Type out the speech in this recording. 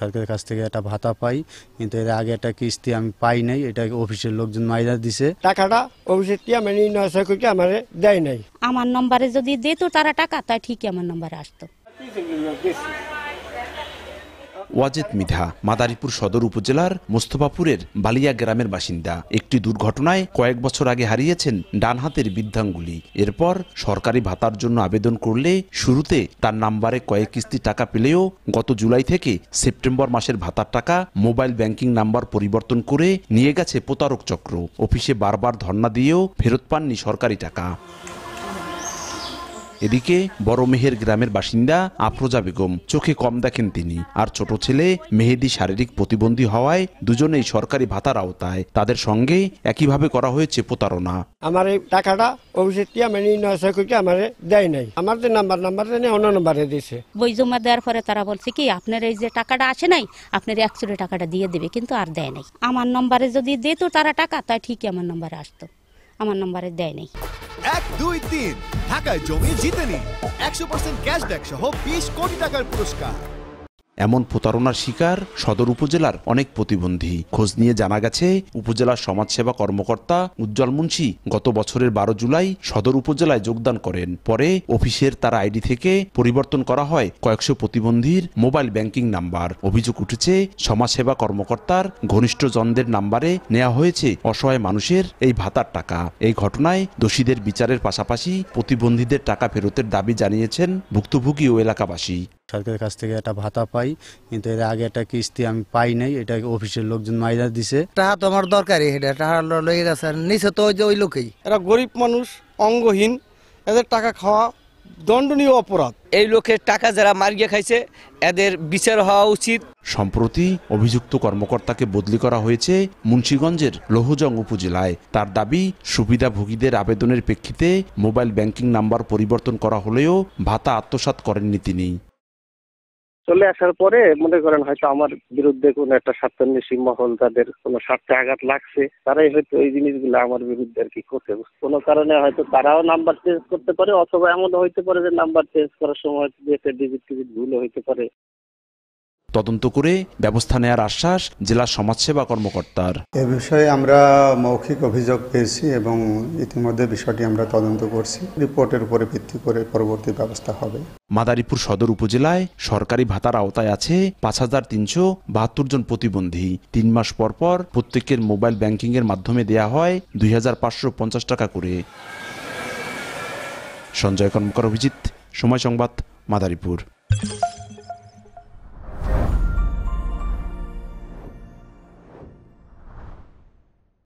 সরকারের কাছ থেকে একটা ভাতা পাই কিন্তু এর আগে একটা কিস্তি আমি পাই নাই এটা অফিসের লোকজন মাইরা দিছে। টাকাটা অফিসের টিয়া মানে নয়শো কোটি আমার দেয় নাই। আমার নম্বরে যদি দিত তারা টাকা তাই ঠিকই আমার নম্বরে আসতো। ওয়াজেদ মিধা, মাদারীপুর সদর উপজেলার মোস্তফাপুরের বালিয়া গ্রামের বাসিন্দা। একটি দুর্ঘটনায় কয়েক বছর আগে হারিয়েছেন ডান হাতের বৃদ্ধাঙ্গুলি। এরপর সরকারি ভাতার জন্য আবেদন করলে শুরুতে তার নাম্বারে কয়েক কিস্তি টাকা পেলেও গত জুলাই থেকে সেপ্টেম্বর মাসের ভাতার টাকা মোবাইল ব্যাংকিং নাম্বার পরিবর্তন করে নিয়ে গেছে প্রতারক চক্র। অফিসে বারবার ধর্ণা দিয়েও ফেরত পাননি সরকারি টাকা। এদিকে বড় মেহের গ্রামের বাসিন্দা আফরোজা বেগম চোখে কম দেখেন তিনি আর ছোট ছেলে মেহেদি শারীরিক প্রতিবন্ধী হওয়ায় দুজনেই সরকারি ভাতার আওতায়। তাদের সঙ্গে একইভাবে করা হয়েছে প্রতারণা। আমার এই টাকাটা টিয়া মানে নয়শো কোটি আমার দেয় নাই। আমার যে নাম্বার নাম্বার জানি অন্য নাম্বারে দিছে। বই জমা দেওয়ার পরে তারা বলছে কি আপনার এই যে টাকাটা আসে নাই আপনার একচুরি টাকাটা দিয়ে দেবে কিন্তু আর দেয় নাই। আমার নম্বরে যদি দিত তারা টাকা তাই ঠিকই আমার নম্বরে আসতো। আমার নম্বরে দেয় নাই। এক, দুই, তিন। ঢাকায় জমি জিতে নিন। একশো পার্সেন্ট ক্যাশব্যাক সহ বিশ কোটি টাকার পুরস্কার। এমন প্রতারণার শিকার সদর উপজেলার অনেক প্রতিবন্ধী। খোঁজ নিয়ে জানা গেছে, উপজেলার সমাজসেবা কর্মকর্তা উজ্জ্বল মুন্সি গত বছরের বারো জুলাই সদর উপজেলায় যোগদান করেন। পরে অফিসের তার আইডি থেকে পরিবর্তন করা হয় কয়েকশো প্রতিবন্ধীর মোবাইল ব্যাংকিং নাম্বার। অভিযোগ উঠেছে, সমাজসেবা কর্মকর্তার ঘনিষ্ঠজনদের নাম্বারে নেওয়া হয়েছে অসহায় মানুষের এই ভাতার টাকা। এই ঘটনায় দোষীদের বিচারের পাশাপাশি প্রতিবন্ধীদের টাকা ফেরতের দাবি জানিয়েছেন ভুক্তভোগী ও এলাকাবাসী। সরকারের কাছ থেকে একটা ভাতা পাই কিন্তু এর আগে একটা কিস্তি আমি পাই নাই এটা অফিসের লোকজন মাইরা দিছে। টাকা তো আমার দরকারই এটা টাকা লয়ে গেছে আর নিচে তো ওই যে ওই লোকেই। এরা গরিব মানুষ অঙ্গহীন এদের টাকা খাওয়া দণ্ডনীয় অপরাধ। এই লোকের টাকা যারা মারিয়ে খাইছে এদের বিচার হওয়া উচিত। সম্প্রতি অভিযুক্ত কর্মকর্তাকে বদলি করা হয়েছে মুন্সীগঞ্জের লোহজং উপজেলায়। তার দাবি সুবিধাভোগীদের আবেদনের প্রেক্ষিতে মোবাইল ব্যাংকিং নাম্বার পরিবর্তন করা হলেও ভাতা আত্মসাৎ করেননি তিনি। চলে আসার পরে মনে করেন হয়তো আমার বিরুদ্ধে কোন একটা স্বার্থান্বেষী মহল তাদের কোনো স্বার্থে আঘাত লাগছে, তারাই হয়তো এই জিনিসগুলো আমার বিরুদ্ধে আর কি করতে কোনো কারণে হয়তো তারাও নাম্বার চেঞ্জ করতে পারে, অথবা এমন হইতে পারে যে নাম্বার চেঞ্জ করার সময় হয়তো একটা ডিজিট টিজিট ভুল হইতে পারে। তদন্ত করে ব্যবস্থা নেয়ার আশ্বাস জেলা সমাজসেবা কর্মকর্তার। এ বিষয়ে আমরা মৌখিক অভিযোগ পেয়েছি এবং ইতিমধ্যে বিষয়টি আমরা তদন্ত করছি। রিপোর্টের উপরে ভিত্তি করে পরবর্তী ব্যবস্থা হবে। মাদারীপুর সদর উপজেলায় সরকারি ভাতার আওতায় আছে পাঁচ হাজার তিনশো বাহাত্তর জন প্রতিবন্ধী। তিন মাস পর পর প্রত্যেকের মোবাইল ব্যাংকিং এর মাধ্যমে দেয়া হয় দুই হাজার পাঁচশো পঞ্চাশ টাকা করে। সঞ্জয় কর্মকার অভিজিৎ সময় সংবাদ মাদারীপুর।